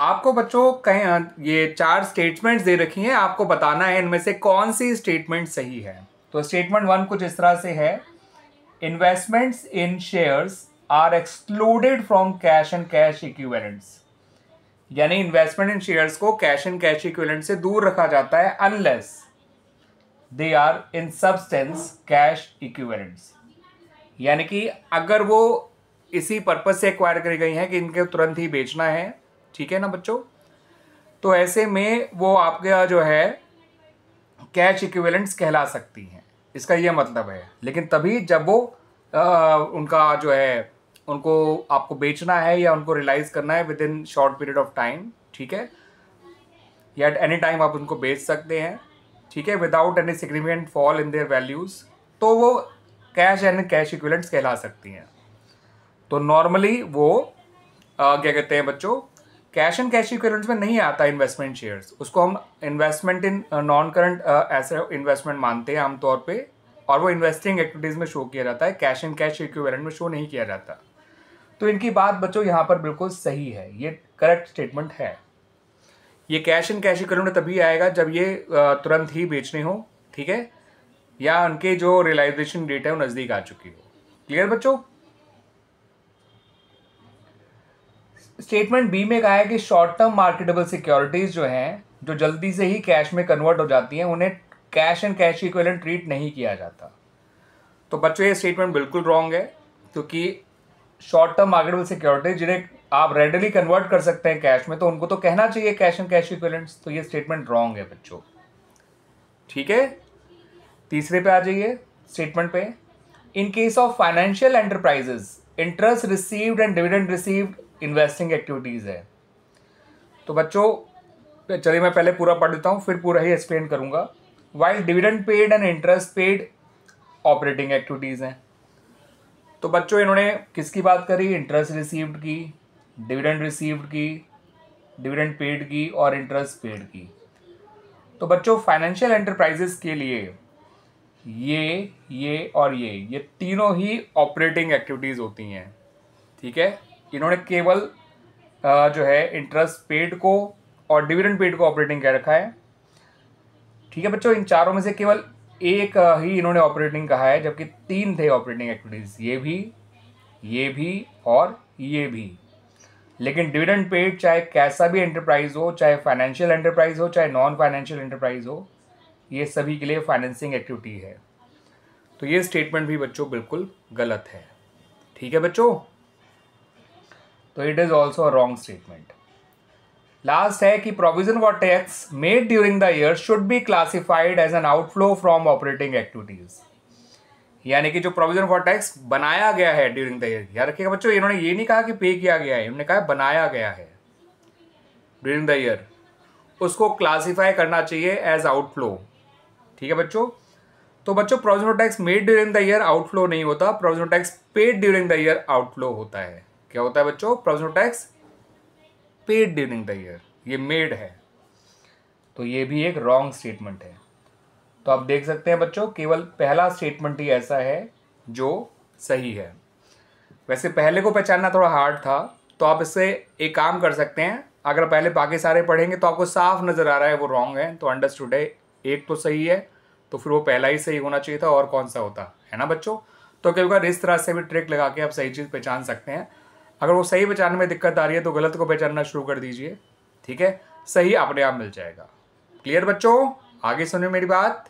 आपको बच्चों कहीं ये चार स्टेटमेंट्स दे रखी हैं, आपको बताना है इनमें से कौन सी स्टेटमेंट सही है। तो स्टेटमेंट वन कुछ इस तरह से है। Investments in shares are excluded from cash and cash equivalents यानी इन्वेस्टमेंट इन शेयर्स को कैश एंड कैश इक्विवेलेंट से दूर रखा जाता है unless they are in substance cash equivalents यानी कि अगर वो इसी पर्पज से एक्वायर करी गई हैं कि इनके तुरंत ही बेचना है ठीक है ना बच्चों? तो ऐसे में वो आपका जो है कैश इक्विवेलेंट्स कहला सकती हैं। इसका ये मतलब है। लेकिन तभी जब वो आ, उनका जो है उनको आपको बेचना है या उनको रियलाइज़ करना है within short period of time ठीक है? या एट एनी टाइम आप उनको बेच सकते हैं ठीक है? Without any significant fall in their values तो वो कैश एंड कैश इक्विलेंट्स कहला सकती हैं। तो नॉर्मली वो आ, क्या कहते हैं बच्चों? कैश एंड कैश इक्विलेंट्स में नहीं आता इन्वेस्टमेंट शेयर्स उसको हम इन्वेस्टमेंट इन नॉन करंट ऐसे इन्वेस्टमेंट मानते हैं आमतौर पे, और वो इन्वेस्टिंग एक्टिविटीज़ में शो किया जाता है. कैश एंड कैश इक्विवेलेंट में शो नहीं किया जाता। तो इनकी बात बच्चों यहाँ पर बिल्कुल सही है। ये करेक्ट स्टेटमेंट है। ये कैश एंड कैश इक्विवेलेंट तभी आएगा जब ये तुरंत ही बेचने हो, ठीक है? या उनके जो रियलाइजेशन डेट है वो नज़दीक आ चुकी हो। क्लियर बच्चों? स्टेटमेंट बी में कहा है कि शॉर्ट टर्म मार्केटेबल सिक्योरिटीज जो हैं, जो जल्दी से ही कैश में कन्वर्ट हो जाती हैं, उन्हें cash and cash equivalent treat नहीं किया जाता। तो बच्चों, ये स्टेटमेंट बिल्कुल रॉन्ग है, क्योंकि शॉर्ट टर्म मार्केटेबल सिक्योरिटीज जिन्हें आप रेडली कन्वर्ट कर सकते हैं कैश में तो उनको तो कहना चाहिए कैश एंड कैश इक्वलेंट्स तो ये स्टेटमेंट रॉन्ग है बच्चों। ठीक है? तीसरे पे आ जाइए स्टेटमेंट पे। In case of financial enterprises interest received and dividend received investing activities है। तो बच्चों, चलिए मैं पहले पूरा पढ़ देता हूँ, फिर पूरा ही एक्सप्लेन करूँगा। While dividend paid and interest paid operating activities हैं। तो बच्चों, इन्होंने किसकी बात करी? इंटरेस्ट रिसीव्ड की डिविडेंड रिसीव्ड की डिविडेंड पेड की और इंटरेस्ट पेड की। तो बच्चों फाइनेंशियल एंटरप्राइजेस के लिए ये ये और ये ये तीनों ही ऑपरेटिंग एक्टिविटीज़ होती हैं। ठीक है? इन्होंने केवल जो है इंटरेस्ट पेड को और डिविडेंड पेड को ऑपरेटिंग कह रखा है। ठीक है बच्चों, इन चारों में से केवल एक ही इन्होंने ऑपरेटिंग कहा है, जबकि तीन थे ऑपरेटिंग एक्टिविटीज़ ये भी ये भी और ये भी। लेकिन डिविडेंड पेड चाहे कैसा भी एंटरप्राइज हो, चाहे फाइनेंशियल एंटरप्राइज हो, चाहे नॉन फाइनेंशियल एंटरप्राइज हो, ये सभी के लिए फाइनेंसिंग एक्टिविटी है। तो ये स्टेटमेंट भी बच्चों बिल्कुल गलत है। ठीक है बच्चों? तो it is also wrong statement last है कि provision for tax made during the year should be classified as an outflow from operating activities यानी कि जो प्रोविज़न फॉर टैक्स बनाया गया है ड्यूरिंग द ईयर याद रखिएगा बच्चों, इन्होंने ये नहीं कहा कि पे किया गया है, इन्होंने कहा बनाया गया है ड्यूरिंग द ईयर उसको क्लासीफाई करना चाहिए एज आउटफ्लो ठीक है बच्चों? तो बच्चों provision tax made during the year outflow नहीं होता provision tax paid during the year outflow होता है। क्या होता है बच्चों? Provisional tax paid during the year ये मेड है। तो ये भी एक रॉन्ग स्टेटमेंट है। तो आप देख सकते हैं बच्चों, केवल पहला स्टेटमेंट ही ऐसा है जो सही है। वैसे पहले को पहचानना थोड़ा हार्ड था। तो आप इससे एक काम कर सकते हैं। अगर पहले बाकी सारे पढ़ेंगे तो आपको साफ़ नज़र आ रहा है वो रॉन्ग है। तो अंडरस्टूड है, एक तो सही है। तो फिर वो पहला ही सही होना चाहिए था और कौन सा होता? है ना बच्चों? तो कई बार इस तरह से भी ट्रिक लगा के आप सही चीज़ पहचान सकते हैं। अगर वो सही पहचानने में दिक्कत आ रही है तो गलत को पहचानना शुरू कर दीजिए। ठीक है? सही अपने आप मिल जाएगा। क्लियर बच्चों? आगे सुनिए मेरी बात।